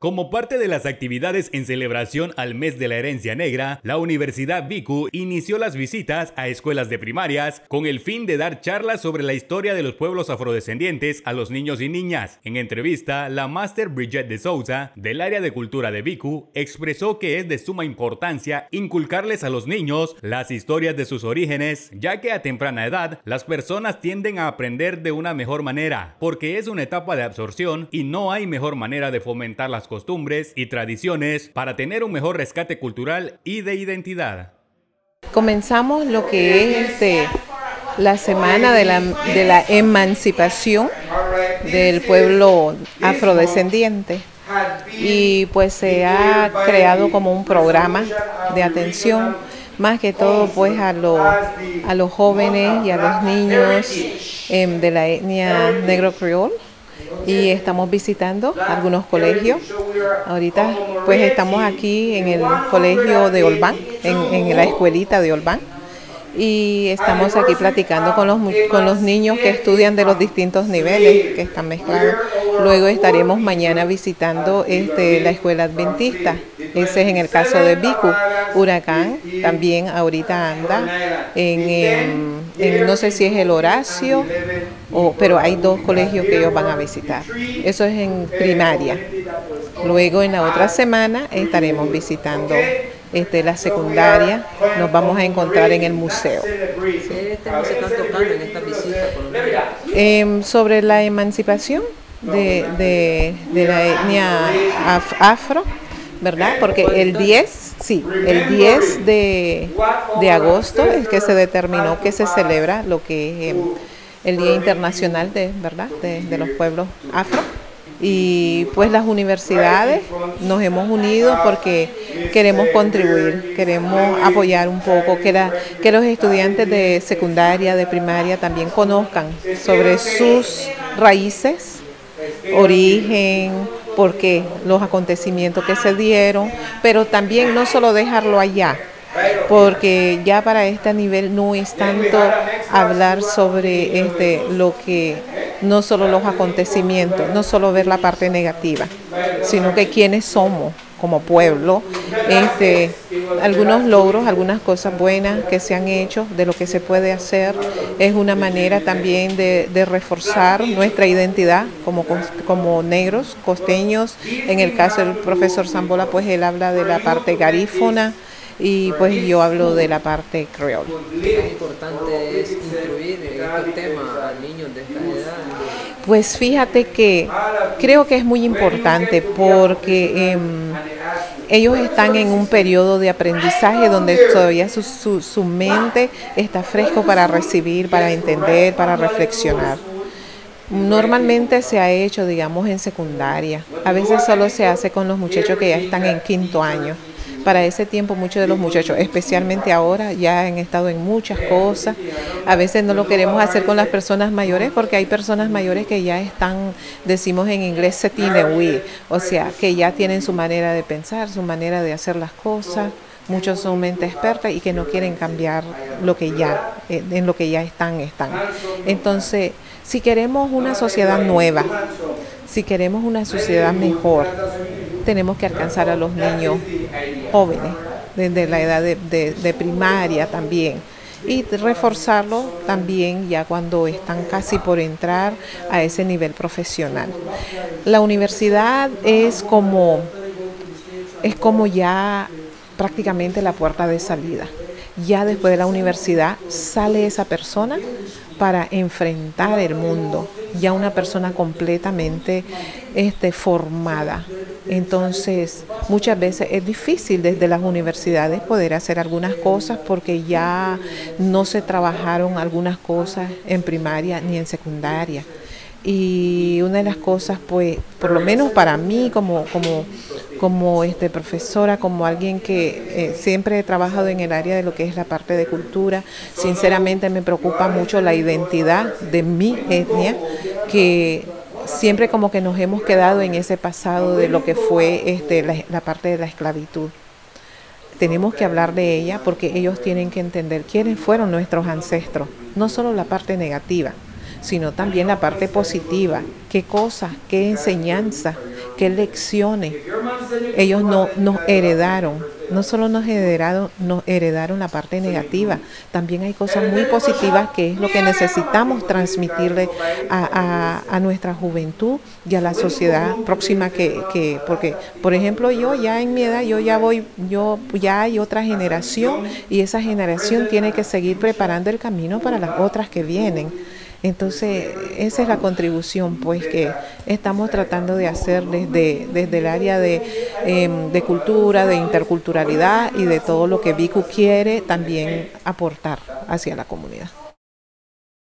Como parte de las actividades en celebración al mes de la herencia negra, la Universidad Vicu inició las visitas a escuelas de primarias con el fin de dar charlas sobre la historia de los pueblos afrodescendientes a los niños y niñas. En entrevista, la máster Bridget de Souza, del área de cultura de Vicu, expresó que es de suma importancia inculcarles a los niños las historias de sus orígenes, ya que a temprana edad las personas tienden a aprender de una mejor manera, porque es una etapa de absorción y no hay mejor manera de fomentar las costumbres y tradiciones para tener un mejor rescate cultural y de identidad. Comenzamos lo que es este, la semana de la, emancipación del pueblo afrodescendiente y pues se ha creado como un programa de atención más que todo pues a, los jóvenes y a los niños em, de la etnia negro creol y estamos visitando algunos colegios. Ahorita pues estamos aquí en el colegio de Olván, en, la escuelita de Olván y estamos aquí platicando con los, con los niños que estudian de los distintos niveles que están mezclados. Luego estaremos mañana visitando este, la escuela adventista. Ese es en el caso de Bicu. Huracán también ahorita anda en, en, no sé si es el Horacio, o, pero hay dos colegios que ellos van a visitar. Eso es en primaria. Luego en la otra semana estaremos visitando este, la secundaria, nos vamos a encontrar en el museo. ¿Qué temas se están tocando en esta visita? sobre la emancipación de, la etnia afro, ¿verdad? Porque el 10, sí, el 10 de, agosto es que se determinó que se celebra lo que es em, el Día Internacional de, ¿verdad? de los pueblos afro y pues las universidades nos hemos unido porque queremos contribuir, queremos apoyar un poco, que, la, que los estudiantes de secundaria, de primaria también conozcan sobre sus raíces, origen, porque los acontecimientos que se dieron, pero también no solo dejarlo allá, porque ya para este nivel no es tanto hablar sobre este, lo que no solo los acontecimientos, no solo ver la parte negativa, sino que quiénes somos como pueblo, este, algunos logros, algunas cosas buenas que se han hecho, de lo que se puede hacer, es una manera también de, reforzar nuestra identidad como, como negros, costeños. En el caso del profesor Zambola, pues él habla de la parte garífona, y pues yo hablo de la parte creol. ¿Qué importante es incluir este tema a niños de esta edad? Pues fíjate que creo que es muy importante porque em, ellos están en un periodo de aprendizaje donde todavía su, su, su mente está fresco para recibir, para entender, para reflexionar. Normalmente se ha hecho, digamos, en secundaria. A veces solo se hace con los muchachos que ya están en quinto año para ese tiempo muchos de los muchachos, especialmente ahora, ya han estado en muchas cosas. A veces no lo queremos hacer con las personas mayores porque hay personas mayores que ya están, decimos en inglés, se tiene o sea, que ya tienen su manera de pensar, su manera de hacer las cosas. Muchos son mente experta y que no quieren cambiar lo que ya, eh, en lo que ya están, están. Entonces, si queremos una sociedad nueva, si queremos una sociedad mejor, tenemos que alcanzar a los niños jóvenes, desde la edad de, primaria también y reforzarlo también ya cuando están casi por entrar a ese nivel profesional. La universidad es como es como ya prácticamente la puerta de salida. Ya después de la universidad sale esa persona para enfrentar el mundo, ya una persona completamente este, formada. Entonces, muchas veces es difícil desde las universidades poder hacer algunas cosas porque ya no se trabajaron algunas cosas en primaria ni en secundaria. Y una de las cosas, pues, por lo menos para mí como, como como este, profesora, como alguien que eh, siempre he trabajado en el área de lo que es la parte de cultura. Sinceramente me preocupa mucho la identidad de mi etnia, que siempre como que nos hemos quedado en ese pasado de lo que fue este, la parte de la esclavitud. Tenemos que hablar de ella porque ellos tienen que entender quiénes fueron nuestros ancestros, no solo la parte negativa, sino también la parte positiva, qué cosas, qué enseñanza, qué lecciones ellos no, nos heredaron. No solo nos heredaron, nos heredaron la parte negativa, también hay cosas muy positivas que es lo que necesitamos transmitirle a, a, nuestra juventud y a la sociedad próxima que, que, porque, por ejemplo, yo ya en mi edad, yo ya voy, yo ya hay otra generación y esa generación tiene que seguir preparando el camino para las otras que vienen. Entonces, esa es la contribución pues que estamos tratando de hacer desde, desde el área de, em, de cultura, de interculturalidad y de todo lo que VICU quiere también aportar hacia la comunidad.